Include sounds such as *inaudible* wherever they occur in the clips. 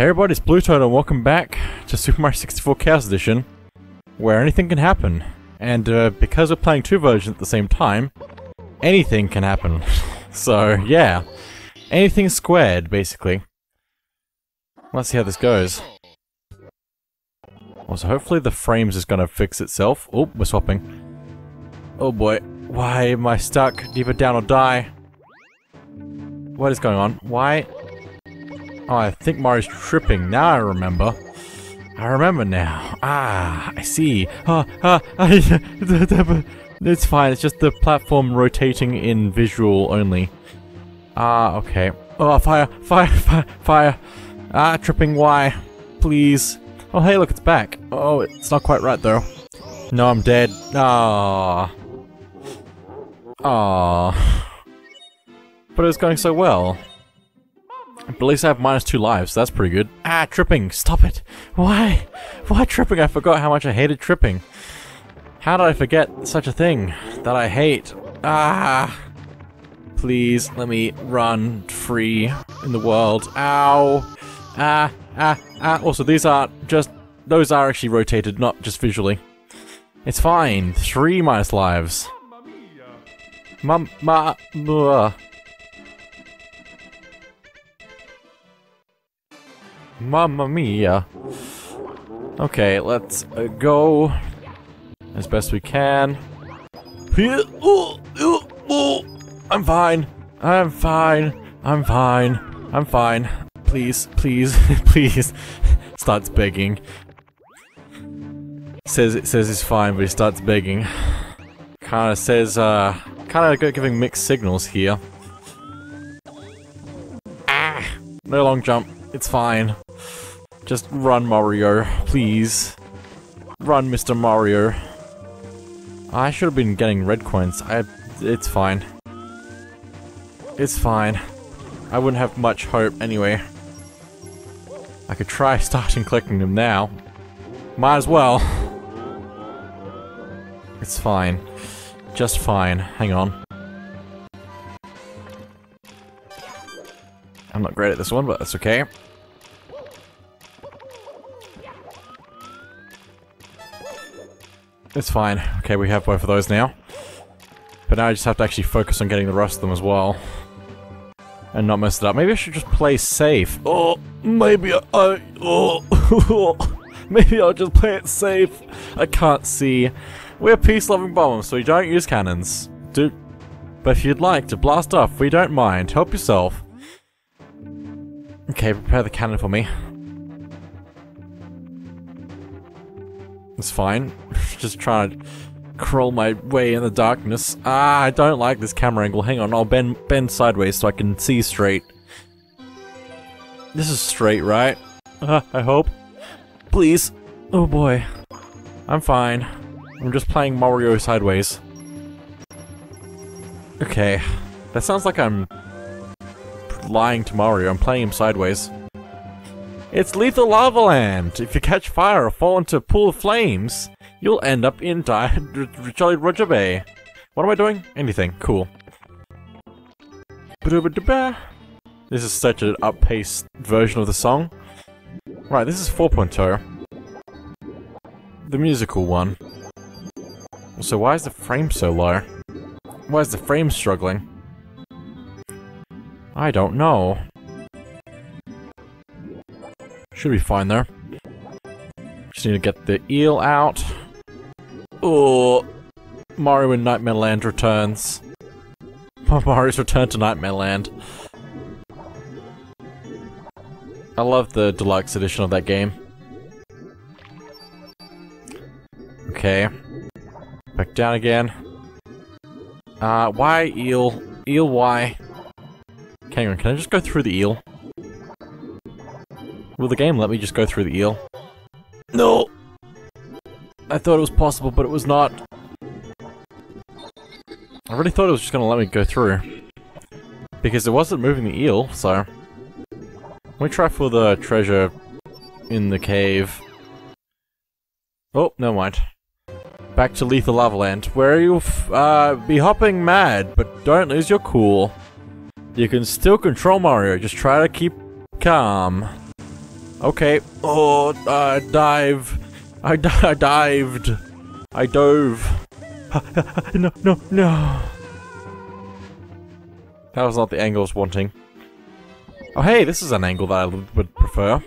Hey everybody, it's Bluetoad and welcome back to Super Mario 64 Chaos Edition, where anything can happen. And uh, because we're playing two versions at the same time, anything can happen. *laughs* so, yeah. Anything squared, basically. Let's see how this goes. Also, hopefully the frames is gonna fix itself. Oh, we're swapping. Oh boy. Why am I stuck? Either down or die. What is going on? Why? Oh, I think Mario's tripping. Now I remember. I remember now. Ah, I see. Ah, ah, *laughs* it's fine. It's just the platform rotating in visual only. Ah, okay. Oh, fire, fire, *laughs* fire, fire. Ah, tripping. Why? Please. Oh, hey, look, it's back. Oh, it's not quite right, though. No, I'm dead. Ah. Ah. *sighs* But it was going so well. But at least I have minus two lives, so that's pretty good. Ah, tripping! Stop it! Why? Why tripping? I forgot how much I hated tripping. How did I forget such a thing that I hate? Ah! Please, let me run free in the world. Ow! Ah, ah, ah. Also, these are just... Those are actually rotated, not just visually. It's fine. Three minus lives. Mum, ma, ma. Mamma mia. Okay, let's uh, go as best we can. I'm fine. I'm fine. I'm fine. I'm fine. Please, please, *laughs* please. starts begging. Says it says he's fine, but he starts begging. Kinda says, uh, kinda giving mixed signals here. Ah! No long jump. It's fine. Just run, Mario. Please. Run, Mr. Mario. I should have been getting red coins. I... It's fine. It's fine. I wouldn't have much hope anyway. I could try *laughs* starting collecting them now. Might as well. It's fine. Just fine. Hang on. I'm not great at this one, but that's okay. It's fine. Okay, we have both of those now. But now I just have to actually focus on getting the rest of them as well. And not mess it up. Maybe I should just play safe. Oh, maybe I... oh, *laughs* maybe I'll just play it safe. I can't see. We're peace-loving bombers, so we don't use cannons. Do... But if you'd like to blast off, we don't mind. Help yourself. Okay, prepare the cannon for me. It's fine. *laughs* Just trying to crawl my way in the darkness. Ah, I don't like this camera angle. Hang on, I'll bend, bend sideways so I can see straight. This is straight, right? Uh, I hope. Please. Oh boy. I'm fine. I'm just playing Mario sideways. Okay. That sounds like I'm lying to Mario. I'm playing him sideways. It's Lethal Lava Land! If you catch fire or fall into a pool of flames, you'll end up in Jolly Roger Bay. What am I doing? Anything. Cool. This is such an up-paced version of the song. Right, this is 4.0. The musical one. So why is the frame so low? Why is the frame struggling? I don't know. Should be fine there. Just need to get the eel out. Oh, Mario in Nightmare Land returns. *laughs* Mario's return to Nightmare Land. I love the deluxe edition of that game. Okay. Back down again. Uh, why eel? Eel, why? Hang on, can I just go through the eel? Will the game let me just go through the eel? No! I thought it was possible, but it was not. I really thought it was just gonna let me go through. Because it wasn't moving the eel, so... Let me try for the treasure in the cave. Oh, never mind. Back to Lethal Lava Land, where you'll uh, be hopping mad, but don't lose your cool. You can still control Mario, just try to keep calm. Okay. Oh, uh, dive. I, di I dived. I dove. *laughs* no, no, no. That was not the angle I was wanting. Oh, hey, this is an angle that I would prefer.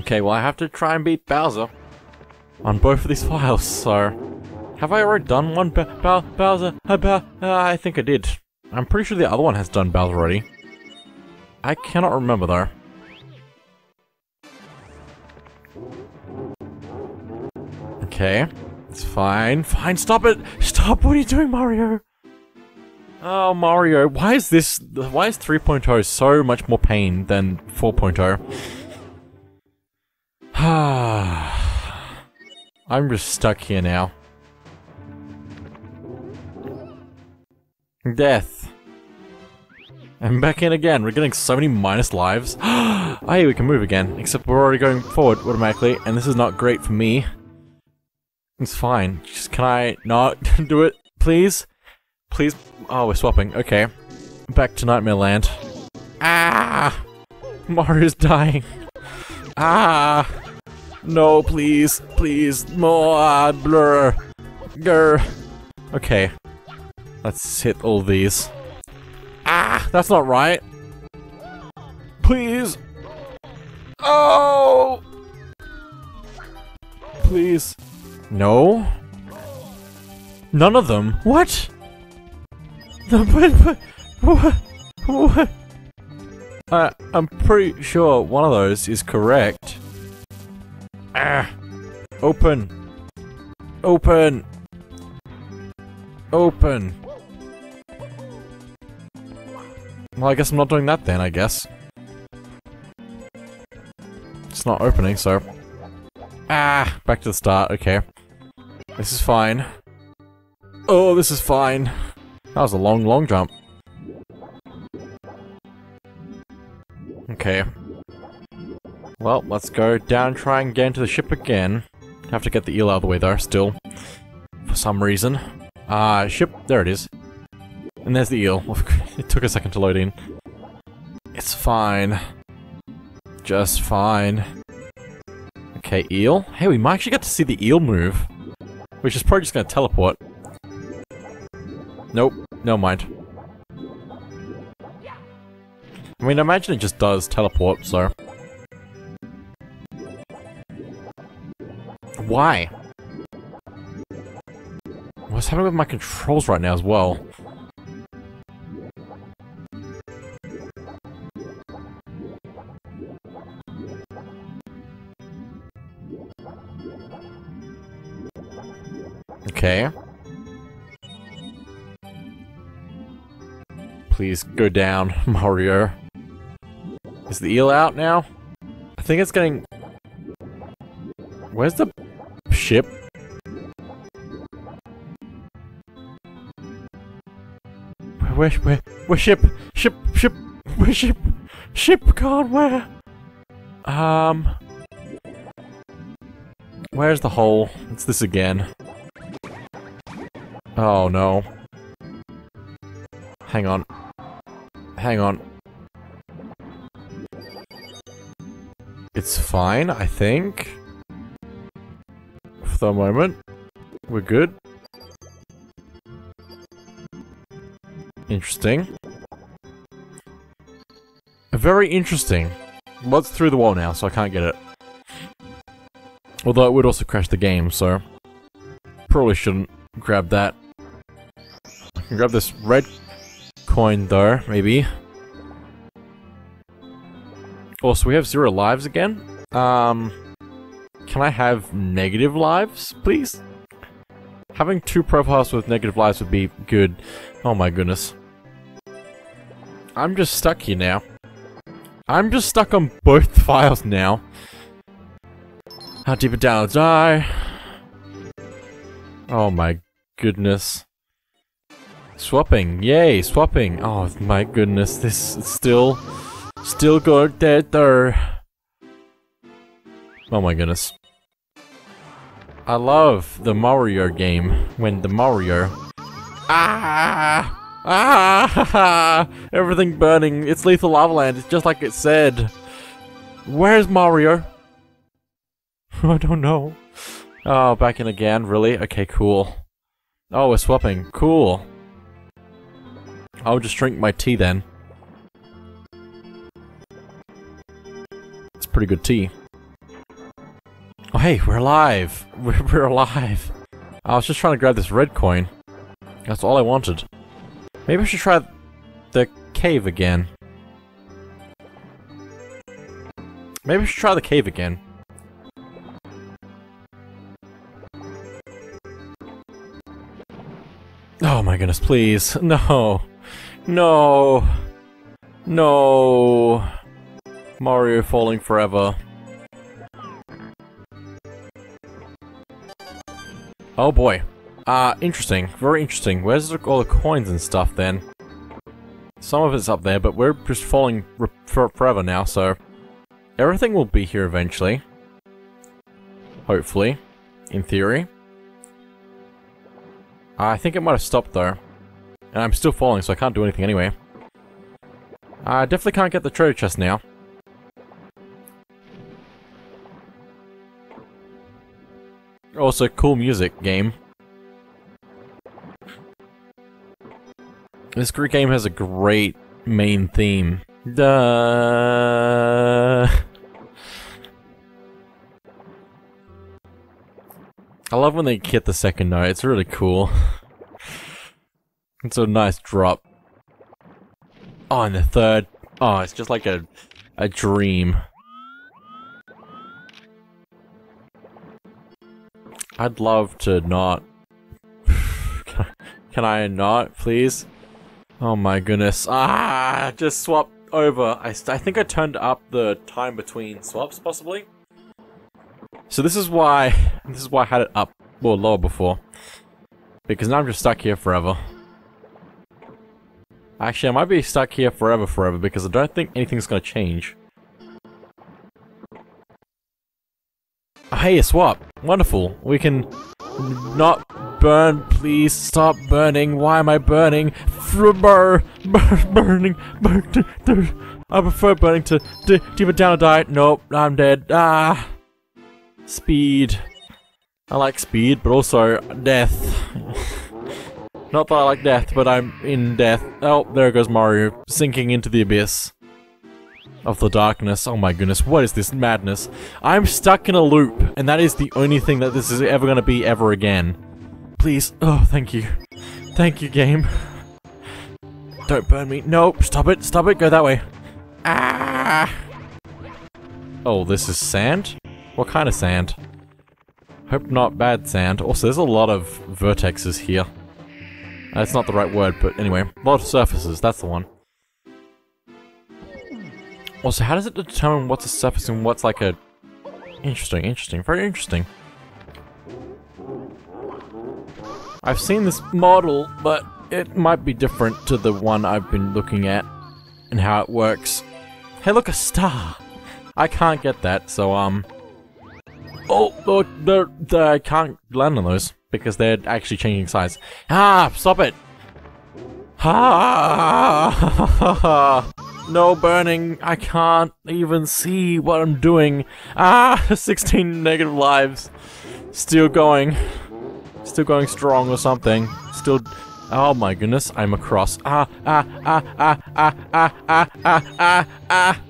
Okay, well, I have to try and beat Bowser on both of these *laughs* files, so... Have I already done one ba ba Bowser? Uh, ba uh, I think I did. I'm pretty sure the other one has done Bowser already. I cannot remember, though. Okay. It's fine. Fine, stop it! Stop! What are you doing, Mario? Oh, Mario, why is this... Why is 3.0 so much more pain than 4.0? *sighs* I'm just stuck here now. Death. I'm back in again. We're getting so many minus lives. oh, *gasps* hey, we can move again. Except we're already going forward automatically, and this is not great for me. It's fine. Just can I not *laughs* do it, please? Please? Oh, we're swapping. Okay. Back to Nightmare Land. Ah! Mario's dying. Ah! No, please. Please. More blur. Grr. Okay. Let's hit all these. Ah! That's not right. Please. Oh! Please. No? None of them? What? But, what? What? I'm pretty sure one of those is correct. Ah! Open! Open! Open! Well, I guess I'm not doing that then, I guess. It's not opening, so... Ah! Back to the start, okay. This is fine. Oh, this is fine. That was a long, long jump. Okay. Well, let's go down try and get into the ship again. Have to get the eel out of the way though, still. For some reason. Ah, uh, ship. There it is. And there's the eel. *laughs* it took a second to load in. It's fine. Just fine. Okay, eel. Hey, we might actually get to see the eel move. Which is probably just gonna teleport. Nope. No mind. I mean, imagine it just does teleport, so... Why? What's happening with my controls right now as well? Go down, *laughs* Mario. Is the eel out now? I think it's getting... Where's the ship? Where, where, where ship? Ship, ship, where ship? Ship, God, where? Um... Where's the hole? It's this again. Oh no. Hang on. Hang on. It's fine, I think. For the moment. We're good. Interesting. Very interesting. What's through the wall now, so I can't get it. Although it would also crash the game, so... Probably shouldn't grab that can grab this red coin though, maybe. Also, we have zero lives again. Um, can I have negative lives, please? Having two profiles with negative lives would be good. Oh my goodness. I'm just stuck here now. I'm just stuck on both *laughs* files now. How deep down die? Oh my goodness. Swapping, yay, swapping. Oh my goodness, this is still, still good there. Oh my goodness. I love the Mario game when the Mario. Ah! Ah! *laughs* Everything burning. It's Lethal Lava Land. It's just like it said. Where's Mario? *laughs* I don't know. Oh, back in again, really? Okay, cool. Oh, we're swapping. Cool. I'll just drink my tea then. It's pretty good tea. Oh hey, we're alive! *laughs* We're, we're alive! I was just trying to grab this red coin. That's all I wanted. Maybe I should try the cave again. Maybe I should try the cave again. Oh my goodness, please. *laughs* No. No. No. Mario falling forever. Oh boy. Uh, interesting. Very interesting. Where's all the coins and stuff then? Some of it's up there, but we're just falling for forever now, so... Everything will be here eventually. Hopefully. In theory. I think it might have stopped though. And I'm still falling, so I can't do anything anyway. I definitely can't get the treasure chest now. Also, cool music game. This Greek game has a great main theme. Duh. I love when they hit the second note, it's really cool. It's a nice drop. Oh, and the third. Oh, it's just like a, a dream. I'd love to not... *sighs* can, I, not, please? Oh my goodness. Ah, just swap over. I, I think I turned up the time between swaps, possibly? So this is why... This is why I had it up, or lower before. Because now I'm just stuck here forever. Actually, I might be stuck here forever forever because I don't think anything's gonna change. Oh, hey, a swap. Wonderful. We can not burn. Please stop burning. Why am I burning? Burn, burn, burning. Burn, I prefer burning to Diva down or die. Nope, I'm dead. Ah. Speed. I like speed, but also death. *laughs* Not that I like death, but I'm in death. Oh, there goes Mario, sinking into the abyss of the darkness. Oh my goodness, what is this madness? I'm stuck in a loop, and that is the only thing that this is ever going to be ever again. Please. Oh, thank you. Thank you, game. Don't burn me. No, stop it, stop it, go that way. Ah! Oh, this is sand? What kind of sand? Hope not bad sand. Also, there's a lot of vertexes here. That's not the right word, but anyway. A lot of surfaces, that's the one. Also, how does it determine what's a surface and what's like a... Interesting, interesting, very interesting. I've seen this model, but it might be different to the one I've been looking at and how it works. Hey, look, a star! I can't get that, so, um... Oh, look, oh, I can't land on those because they're actually changing size. Ah, stop it! Ah! *laughs* No burning. I can't even see what I'm doing. Ah, *laughs* 16 negative lives. Still going. Still going strong or something. Still. Oh my goodness, I'm across. Ah, ah, ah, ah, ah, ah, ah, ah, ah, ah.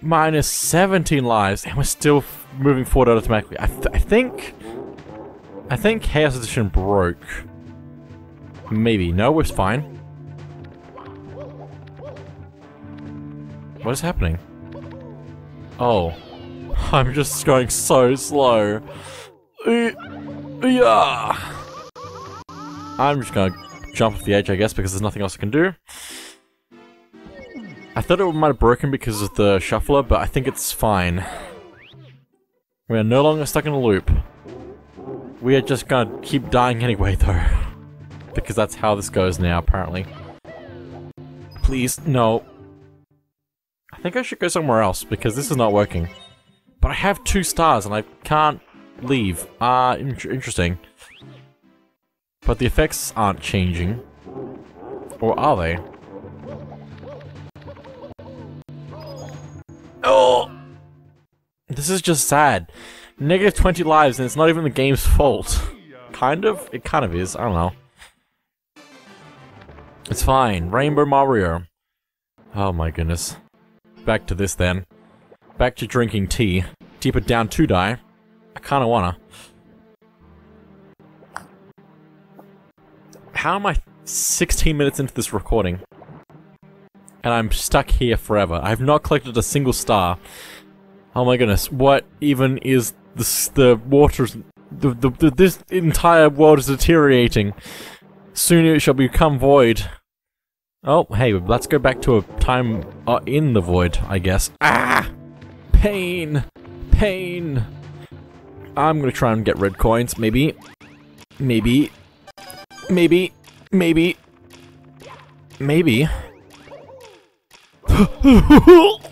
Minus 17 lives, and we're still moving forward automatically. I, th I think... I think Chaos Edition broke. Maybe. No, it's fine. What is happening? Oh. *laughs* I'm just going so slow. Yeah. I'm just gonna jump off the edge, I guess, because there's nothing else I can do. I thought it might have broken because of the shuffler, but I think it's fine. We are no longer stuck in a loop. We are just gonna keep dying anyway, though. *laughs* Because that's how this goes now, apparently. Please, no. I think I should go somewhere else, because this is not working. But I have two stars, and I can't leave. Ah, uh, in interesting. But the effects aren't changing. Or are they? Oh! This is just sad. Negative 20 lives and it's not even the game's fault. Kind of? It kind of is. I don't know. It's fine. Rainbow Mario. Oh my goodness. Back to this then. Back to drinking tea. Deep it down to die. I kinda wanna. How am I 16 minutes into this recording? And I'm stuck here forever. I have not collected a single star. Oh my goodness, what even is this, the water's... The, the, the, this entire world is deteriorating. Soon it shall become void. Oh, hey, let's go back to a time uh, in the void, I guess. Ah! Pain! Pain! I'm gonna try and get red coins, maybe. Maybe. Maybe. Maybe. Maybe. *gasps* *laughs*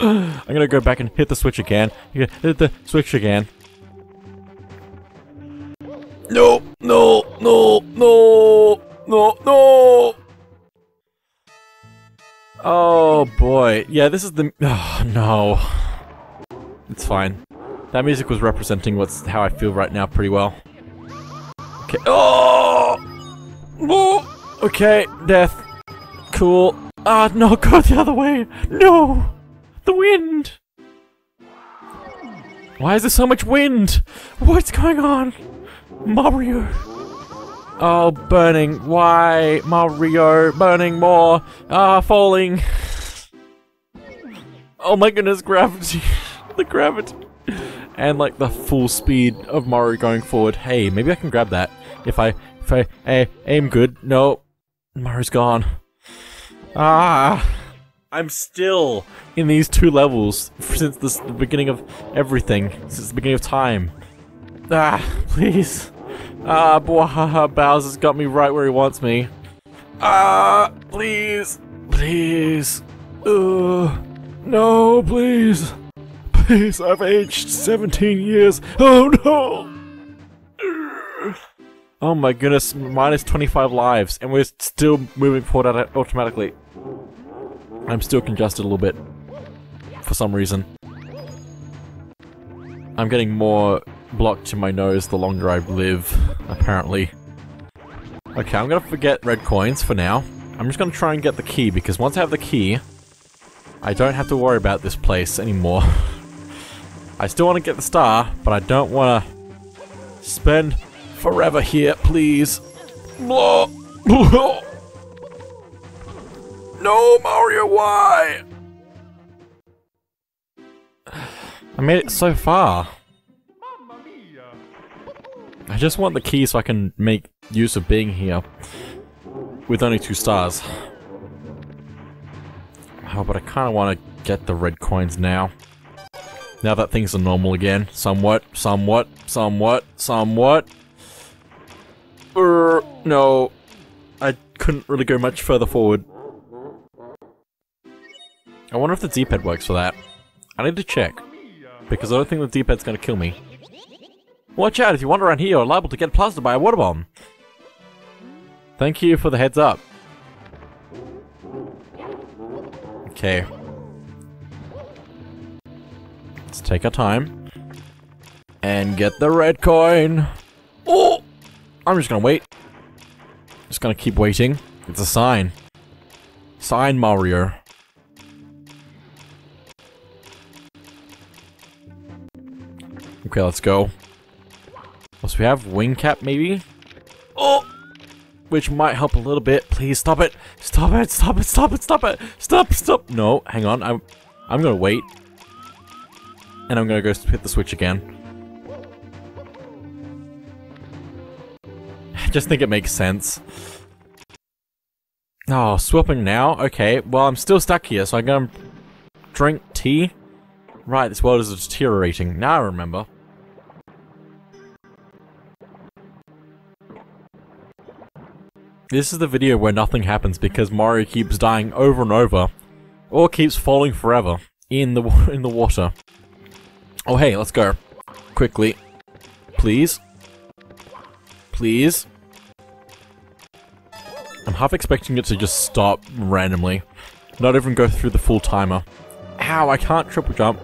*sighs* I'm gonna go back and hit the switch again. Hit the switch again. No, no, no, no, no, no. Oh boy. Yeah, this is the- *sighs* oh, no. It's fine. That music was representing what's how I feel right now pretty well. Okay. Oh! Oh! Okay, death. Cool. Ah, no, *laughs* go the other way! No! The wind! Why is there so much wind? What's going on? Mario! Oh, burning. Why? Mario, burning more. Ah, falling. Oh my goodness, gravity. *laughs* the gravity. And like the full speed of Mario going forward. Hey, maybe I can grab that. If I, if I, I aim good. No. Mario's gone. Ah. I'm still in these two levels since this, the beginning of everything. Since the beginning of time. Ah, please. Ah, Bwahaha Bowser's got me right where he wants me. Ah, please. Please. Ugh. No, please. Please, I've aged 17 years. Oh no! Oh my goodness, minus 25 lives, and we're still moving forward automatically. I'm still congested a little bit. For some reason. I'm getting more blocked to my nose the longer I live, apparently. Okay, I'm gonna forget red coins for now. I'm just gonna try and get the key, because once I have the key, I don't have to worry about this place anymore. *laughs* I still want to get the star, but I don't want to spend forever here, please. *laughs* No, Mario, why? I made it so far. I just want the key so I can make use of being here. With only two stars. Oh, but I kind of want to get the red coins now. Now that things are normal again. Somewhat, somewhat, somewhat, somewhat. Er, no. I couldn't really go much further forward. I wonder if the D-pad works for that. I need to check. Because I don't think the D-pad's gonna kill me. Watch out, if you wander around here, you're liable to get plastered by a water bomb. Thank you for the heads up. Okay. Let's take our time. And get the red coin. Oh! I'm just gonna wait. Just gonna keep waiting. It's a sign. Sign Mario. Okay, let's go. Plus we have wing cap maybe? Oh! Which might help a little bit. Please stop it! Stop it! Stop it! Stop it! Stop it! Stop! Stop! No, hang on. I'm I'm gonna wait. And I'm gonna go hit the switch again. I *sighs* just think it makes sense. Oh, swapping now? Okay, well I'm still stuck here, so I'm gonna drink tea. Right, this world is deteriorating. Now I remember. This is the video where nothing happens because Mario keeps dying over and over, or keeps falling forever in the *laughs* in the water. Oh hey, let's go. Quickly. Please. Please. I'm half expecting it to just stop randomly. Not even go through the full timer. How? I can't triple jump.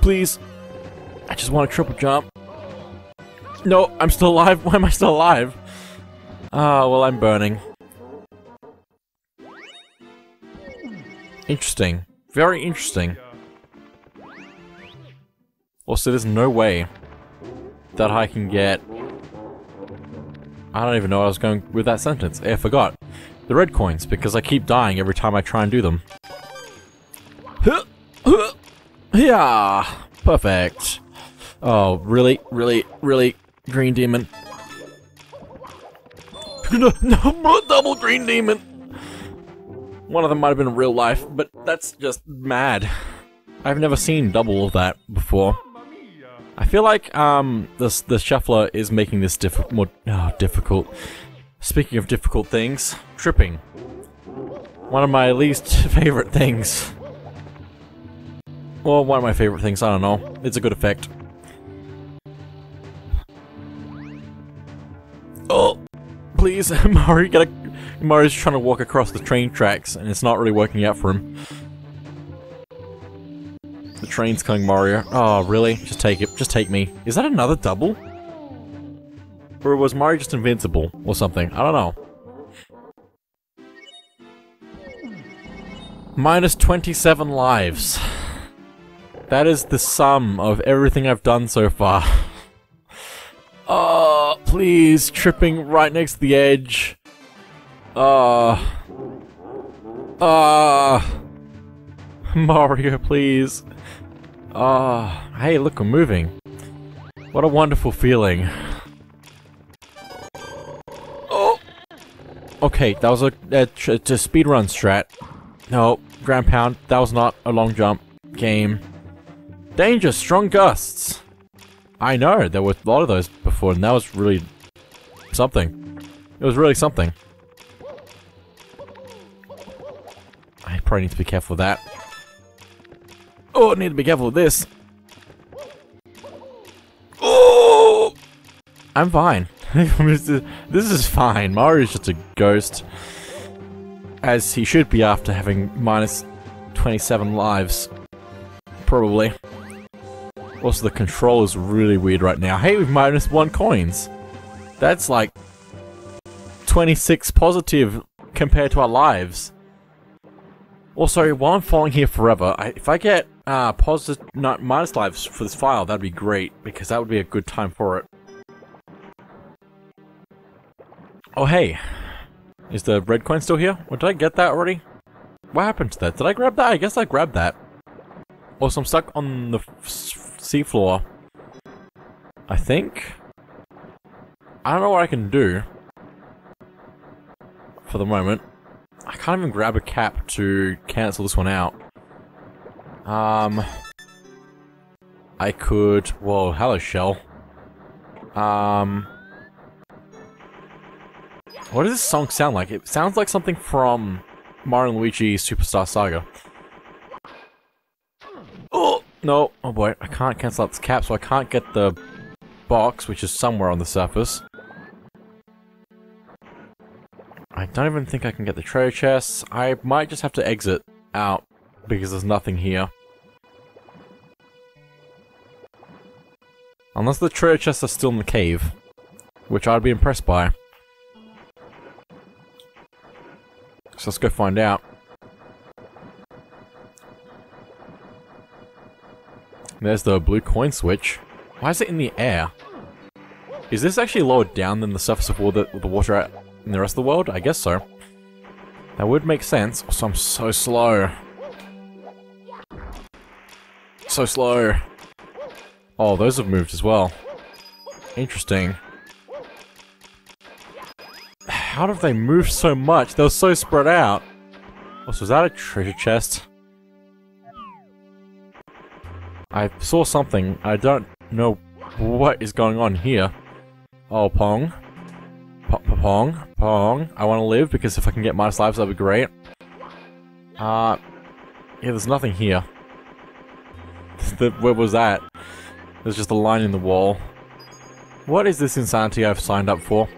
Please. I just want to triple jump. No, I'm still alive. *laughs* Why am I still alive? Ah, well, I'm burning. Interesting. Very interesting. Also, there's no way that I can get... I don't even know I was going with that sentence. I forgot. The red coins, because I keep dying every time I try and do them. Yeah, perfect. Oh, really, really, really, green demon. *laughs* no, no, double green demon. One of them might have been real life, but that's just mad. I've never seen double of that before. I feel like um this the shuffler is making this diff more oh, difficult. Speaking of difficult things, tripping. One of my least *laughs* favorite things. Well, one of my favorite things, I don't know. It's a good effect. Please, *laughs* Mario, gotta... Mario's trying to walk across the train tracks, and it's not really working out for him. The train's coming, Mario. Oh, really? Just take it. Just take me. Is that another double? Or was Mario just invincible or something? I don't know. Minus 27 lives. That is the sum of everything I've done so far. *laughs* Oh, please, tripping right next to the edge. Oh. Oh. *laughs* Mario, please. Oh, hey, look, we're moving. What a wonderful feeling. Oh! Okay, that was a, a, a speedrun strat. No, ground pound, that was not a long jump game. Danger, strong gusts! I know, there were a lot of those before, and that was really something. It was really something. I probably need to be careful with that. Oh, I need to be careful with this. Oh! I'm fine. *laughs* this is fine. Mario's just a ghost. As he should be after having minus 27 lives. Probably. Also, the control is really weird right now. Hey, we've minus one coins. That's like 26 positive compared to our lives. Also, while I'm falling here forever, I, if I get uh, positive, not minus lives for this file, that'd be great, because that would be a good time for it. Oh, hey. Is the red coin still here? Or did I get that already? What happened to that? Did I grab that? I guess I grabbed that. Also, I'm stuck on the seafloor. I think? I don't know what I can do. For the moment. I can't even grab a cap to cancel this one out. Um... I could... Whoa, hello, Shell. Um... What does this song sound like? It sounds like something from Mario Luigi Superstar Saga. No. Oh boy, I can't cancel out this cap, so I can't get the box, which is somewhere on the surface. I don't even think I can get the treasure chests. I might just have to exit out because there's nothing here. Unless the treasure chests are still in the cave, which I'd be impressed by. So let's go find out. There's the blue coin switch. Why is it in the air? Is this actually lower down than the surface of water, the water in the rest of the world? I guess so. That would make sense. Also, I'm so slow. So slow. Oh, those have moved as well. Interesting. How did they move so much? They were so spread out. Also, is that a treasure chest? I saw something. I don't know what is going on here. Oh, Pong. P Pong. Pong. I want to live because if I can get minus lives, that'd be great. Uh, yeah, there's nothing here. *laughs* the, where was that? There's just a line in the wall. What is this insanity I've signed up for?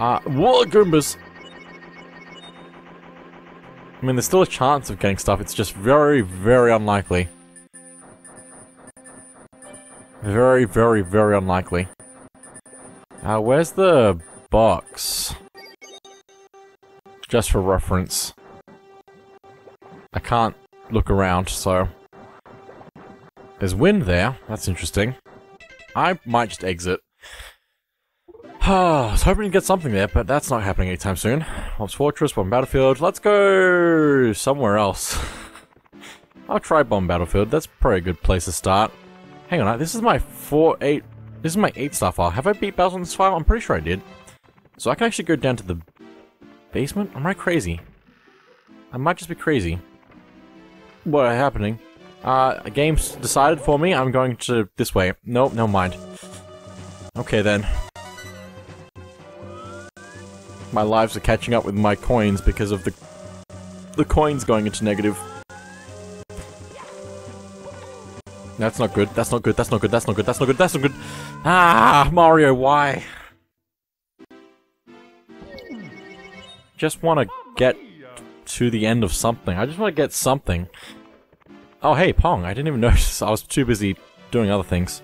Uh, what Goombas? I mean, there's still a chance of getting stuff, it's just very, very unlikely. Very, very, very unlikely. Uh, where's the box? Just for reference. I can't look around, so... There's wind there. That's interesting. I might just exit. *sighs* I was hoping to get something there, but that's not happening anytime soon. Bob's Fortress, Bomb Battlefield. Let's go somewhere else. *laughs* I'll try Bomb Battlefield. That's probably a good place to start. Hang on, this is my 4, 8... This is my 8 star file. Have I beat battles on this file? I'm pretty sure I did. So I can actually go down to the basement? Am I crazy? I might just be crazy. What happening? Uh, a game's decided for me. I'm going to this way. Nope, no mind. Okay then. My lives are catching up with my coins because of the the coins going into negative. That's not good. That's not good. That's not good. That's not good. That's not good. That's not good. Ah, Mario, why? Just want to get to the end of something. I just want to get something. Oh, hey, Pong. I didn't even *laughs* notice. I was too busy doing other things.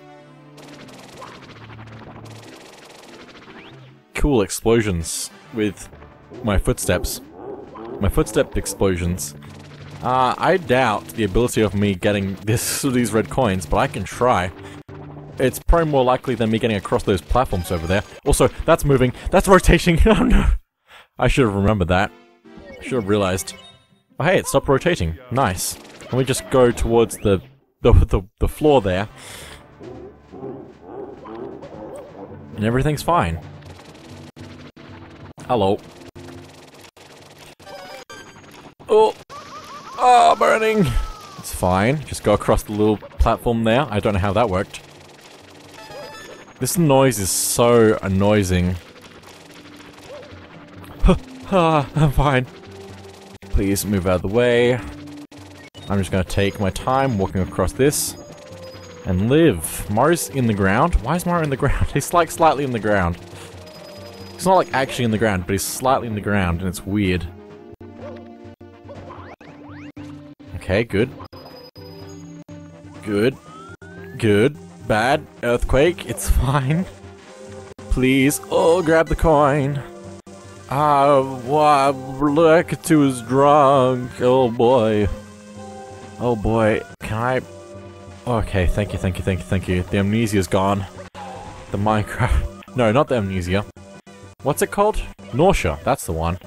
Cool explosions with my footsteps. My footstep explosions. Uh, I doubt the ability of me getting this *laughs* these red coins, but I can try. It's probably more likely than me getting across those platforms over there. Also, that's moving. That's rotating. *laughs* oh no. I should have remembered that. I should have realized. Oh hey, it stopped rotating. Nice. Can we just go towards the, *laughs* the, the, the floor there? And everything's fine. Hello. Oh! Ah, oh, burning! It's fine. Just go across the little platform there. I don't know how that worked. This noise is so annoying. *laughs* ah, I'm *laughs* fine. Please move out of the way. I'm just gonna take my time walking across this and live. Mario's in the ground. Why is Mario in the ground? *laughs* He's like slightly in the ground. He's not like actually in the ground, but he's slightly in the ground and it's weird. Okay, good. Good. Good. Bad. Earthquake. It's *laughs* fine. Please. Oh, grab the coin. Ah, wow, Lakitu is drunk. Oh boy. Oh boy, can I... Okay, thank you, thank you, thank you, thank you. The amnesia's gone. The Minecraft... *laughs* No, not the amnesia. What's it called? Nausea, that's the one.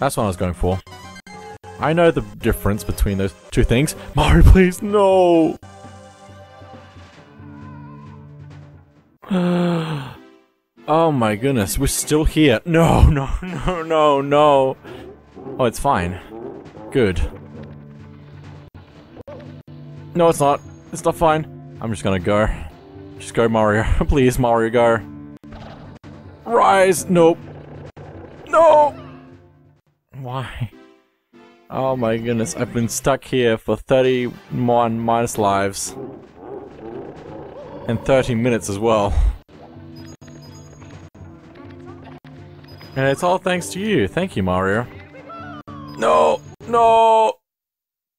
That's what I was going for. I know the difference between those two things. *laughs* Mario, please, no! *sighs* oh my goodness, we're still here. No, *laughs* no, no, no, no. Oh, it's fine. Good. No, it's not. It's not fine. I'm just gonna go. Just go, Mario. *laughs* Please, Mario, go. Rise! Nope. No! Why? Oh my goodness, I've been stuck here for 31 minus lives. And 30 minutes as well. And it's all thanks to you. Thank you, Mario. No! No!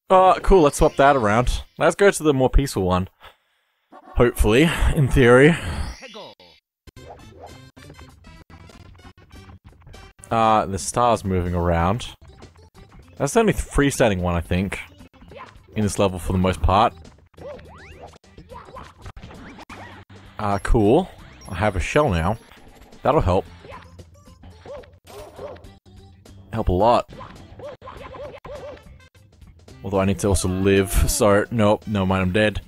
Uh, cool, let's swap that around. Let's go to the more peaceful one. Hopefully, in theory. Uh, the star's moving around. That's the only freestanding one, I think. In this level for the most part. Ah, uh, cool. I have a shell now. That'll help. Help a lot. Although I need to also live, so nope, no mind, I'm dead.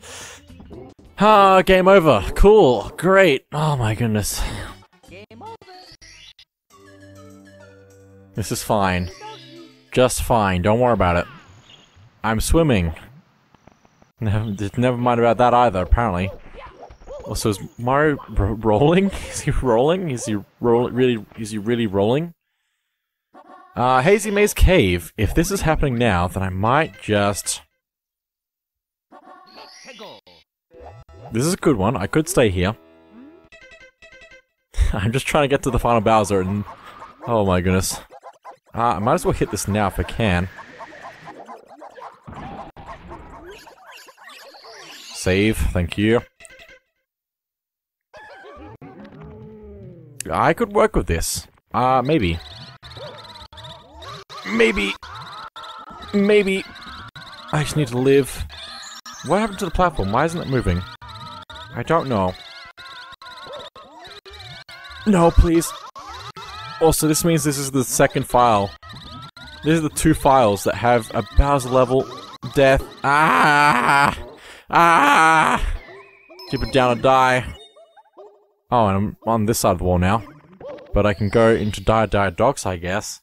Ah, game over. Cool, great. Oh my goodness. This is fine. Just fine, don't worry about it. I'm swimming. *laughs* Never, never mind about that either, apparently. Also, is Mario rolling? *laughs* Is he rolling? Is he roll really? Is he really rolling? Uh, Hazy Maze Cave. If this is happening now, then I might just... This is a good one. I could stay here. *laughs* I'm just trying to get to the final Bowser and... Oh my goodness. Ah, I might as well hit this now if I can. Save, thank you. I could work with this. Uh, maybe. Maybe. Maybe. I just need to live. What happened to the platform? Why isn't it moving? I don't know. No, please. Also, this means this is the second file. These are the two files that have a Bowser level death. Ah! Ah! Keep it down or die. Oh, and I'm on this side of the wall now. But I can go into Dire Dire Docks, I guess.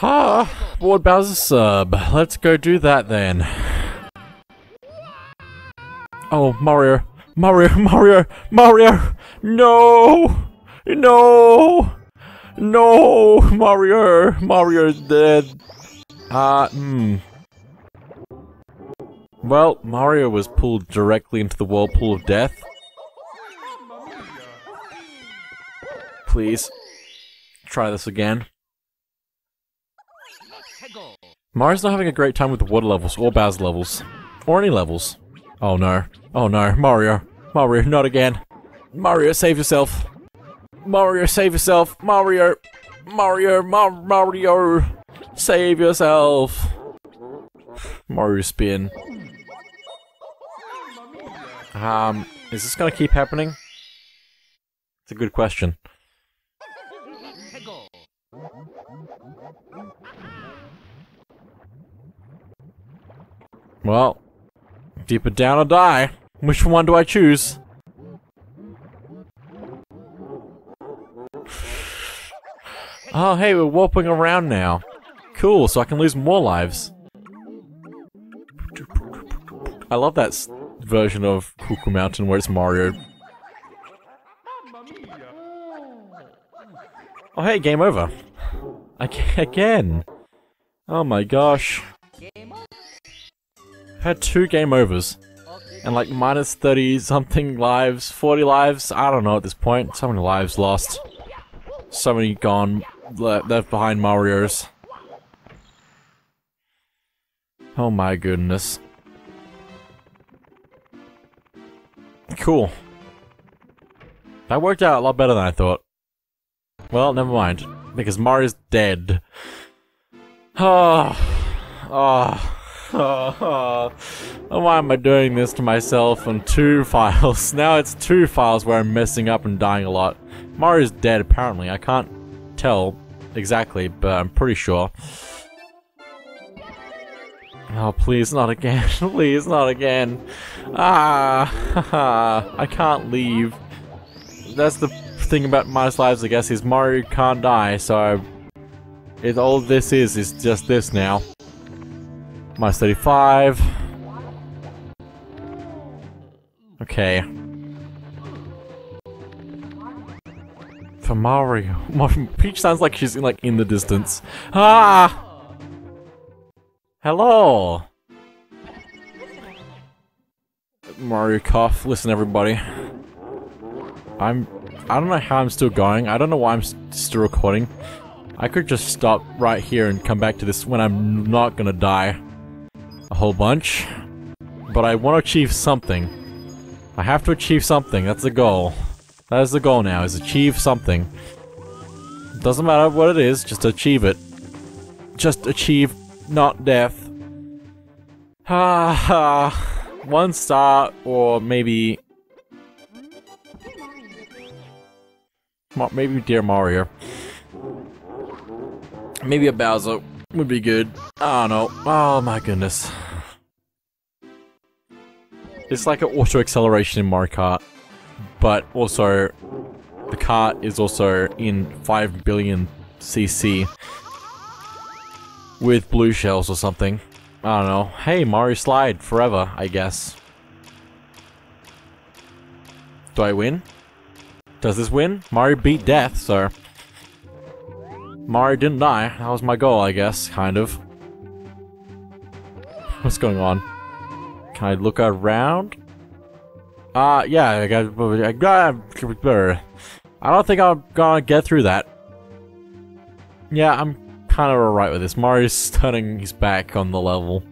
Ah, board Bowser sub. Let's go do that then. Oh, Mario. Mario, *laughs* Mario, Mario! No! No! No! Mario! Mario's dead. Uh, hmm. Well, Mario was pulled directly into the whirlpool of death. Please. Try this again. Mario's not having a great time with the water levels, or Bowser levels. Or any levels. Oh no. Oh no. Mario. Mario, not again. Mario, save yourself. Mario, save yourself. Mario. Mario, Mar Mario. Save yourself. Mario spin. Um, is this gonna keep happening? It's a good question. Well, deep it down or die. Which one do I choose? Oh, hey, we're warping around now. Cool, so I can lose more lives. I love that version of Cool, Cool Mountain where it's Mario. Oh, hey, game over. Again. Oh my gosh. Had two game overs. And like minus 30 something lives, 40 lives, I don't know at this point. So many lives lost. So many gone, left behind Mario's. Oh my goodness. Cool. That worked out a lot better than I thought. Well, never mind. Because Mario's dead. Oh. Oh. Oh, why am I doing this to myself on two *laughs* files? Now it's two files where I'm messing up and dying a lot. Mario's dead, apparently. I can't tell exactly, but I'm pretty sure. Oh, please, not again. *laughs* please, not again. Ah, *laughs* I can't leave. That's the thing about minus lives, I guess, is Mario can't die, so... It, all this is, is just this now. Minus 35. Okay. For Mario. *laughs* Peach sounds like she's in, like in the distance. Ah! Hello! Mario cough. Listen everybody. I'm... I don't know how I'm still going. I don't know why I'm st still recording. I could just stop right here and come back to this when I'm not gonna die a whole bunch. But I want to achieve something. I have to achieve something, that's the goal. That is the goal now, is achieve something. Doesn't matter what it is, just achieve it. Just achieve not death. Ha ha. One star, or maybe... Maybe Dear Mario. Maybe a Bowser would be good. I don't know. Oh my goodness. It's like an auto acceleration in Mario Kart, but also the cart is also in 5 billion cc with blue shells or something. I don't know. Hey, Mario Slide forever, I guess. Do I win? Does this win? Mario beat death, so... Mario didn't die. That was my goal, I guess, kind of. *laughs* What's going on? Can I look around? Uh, yeah, I got, I got, I don't think I'm gonna get through that. Yeah, I'm kind of alright with this. Mario's turning his back on the level.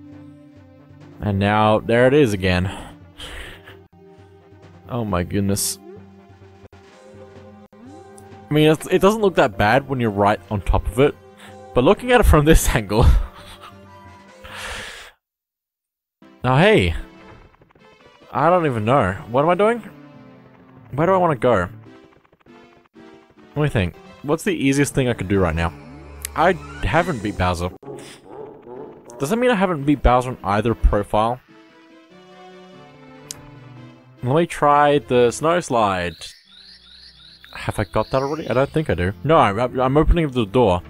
And now, there it is again. Oh my goodness. I mean, it doesn't look that bad when you're right on top of it, but looking at it from this *laughs* angle... now hey! I don't even know. What am I doing? Where do I want to go? Let me think. What's the easiest thing I could do right now? I haven't beat Bowser. Does that mean I haven't beat Bowser on either profile? Let me try the snow slide. Have I got that already? I don't think I do. No, I'm opening the door.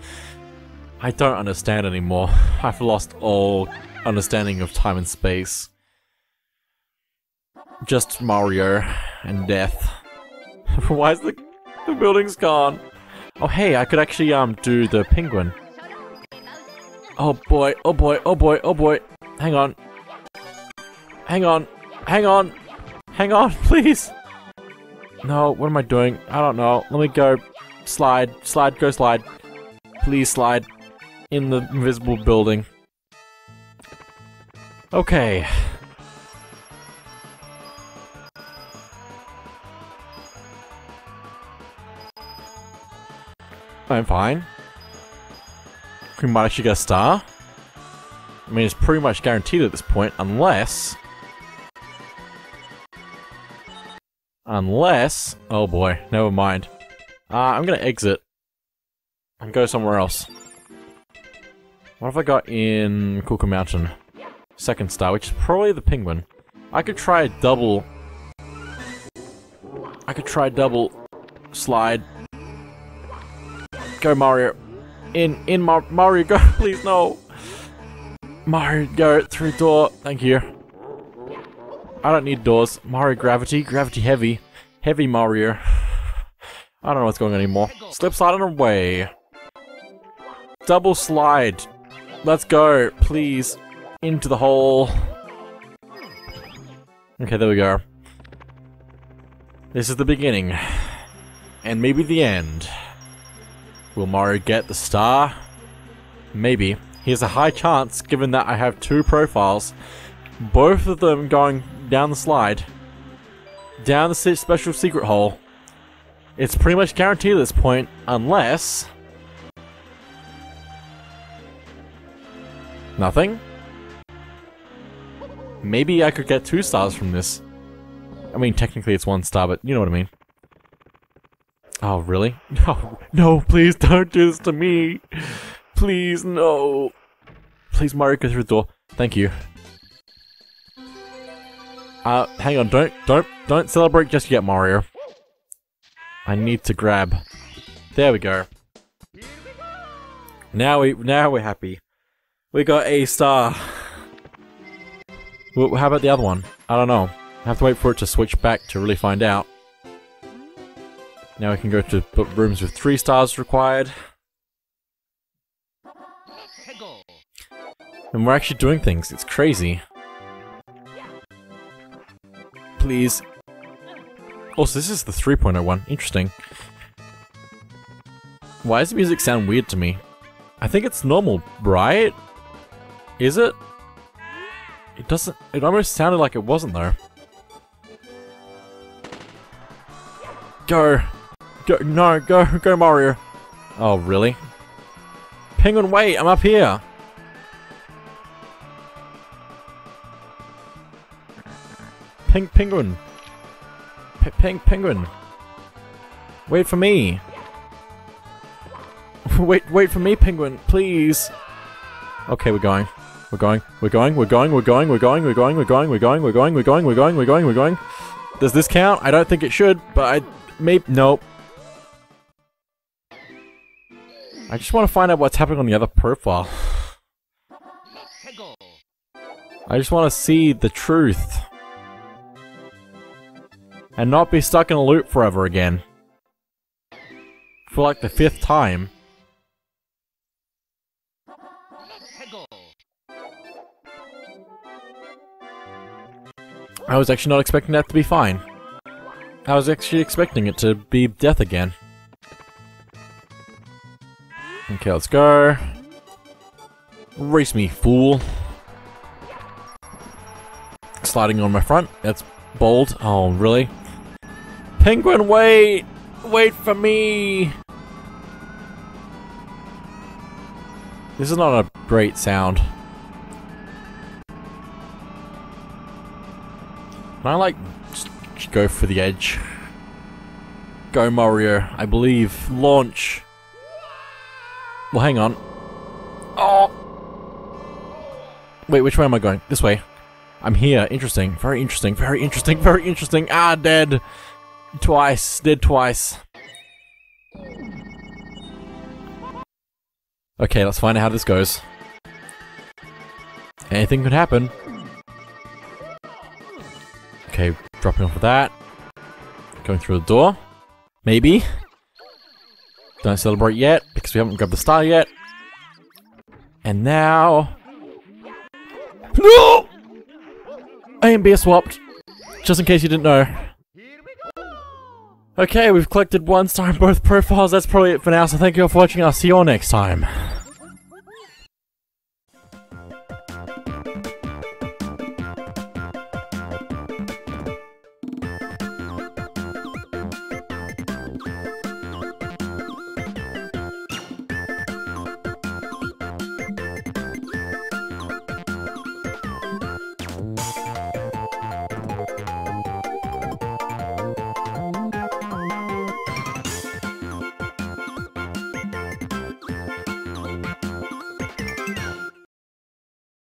I don't understand anymore. *laughs* I've lost all understanding of time and space. Just Mario and death. *laughs* Why is the, the building's gone? Oh hey, I could actually um do the penguin. Oh boy, oh boy, oh boy, oh boy. Hang on. Hang on. Hang on. Hang on, *laughs* please. No, what am I doing? I don't know. Let me go. Slide. Slide, go slide. Please slide. In the invisible building. Okay. I'm fine. We might actually get a star. I mean, it's pretty much guaranteed at this point, unless... Unless... Oh boy, never mind. Uh, I'm gonna exit. And go somewhere else. What have I got in Cool, Cool Mountain? Second star, which is probably the penguin. I could try a double... I could try double slide. Go Mario. In, in Mar Mario, go, *laughs* please, no. Mario, go through door. Thank you. I don't need doors. Mario gravity, gravity heavy. Heavy Mario. *sighs* I don't know what's going on anymore. Slip slide and away. Double slide. Let's go, please. Into the hole. Okay, there we go. This is the beginning. And maybe the end. Will Mario get the star? Maybe. He has a high chance given that I have two profiles. Both of them going down the slide. Down the special secret hole. It's pretty much guaranteed at this point, unless... Nothing? Maybe I could get two stars from this. I mean, technically it's one star, but you know what I mean. Oh, really? *laughs* No, no, please don't do this to me. Please, no. Please, Mario, go through the door. Thank you. Uh, hang on, don't, don't, don't celebrate just yet, Mario. I need to grab. There we go. Now we, now we're happy. We got a star. How about the other one? I don't know. I have to wait for it to switch back to really find out. Now we can go to rooms with three stars required. And we're actually doing things. It's crazy. Please. Also, this is the 3.0 one. Interesting. Why does the music sound weird to me? I think it's normal, right? Is it? It doesn't- it almost sounded like it wasn't though. Go! Go, no, go, go Mario. Oh, really? Penguin, wait, I'm up here. Pink penguin. P pink penguin. Wait for me. wait, wait for me, penguin, please. Okay, we're going. We're going. We're going. We're going. We're going. We're going. We're going. We're going. We're going. We're going. We're going. We're going. We're going. We're going. Does this count? I don't think it should, but I maybe nope. I just want to find out what's happening on the other profile. I just want to see the truth. And not be stuck in a loop forever again. For like the fifth time. I was actually not expecting that to be fine. I was actually expecting it to be death again. Okay, let's go. Race me, fool. sliding on my front. That's bold. Oh, really? Penguin, wait! Wait for me! This is not a great sound. Can I, like, go for the edge? Go, Mario. I believe. Launch. Well, hang on. Oh! Wait, which way am I going? This way. I'm here. Interesting. Very interesting. Very interesting. *laughs* Very interesting. Ah, dead. Twice. Dead twice. Okay, let's find out how this goes. Anything could happen. Okay, dropping off of that. Going through the door. Maybe. Don't celebrate yet, because we haven't grabbed the star yet. And now... No! A and B are swapped. Just in case you didn't know. Okay, we've collected one star in both profiles. That's probably it for now, so thank you all for watching. I'll see you all next time.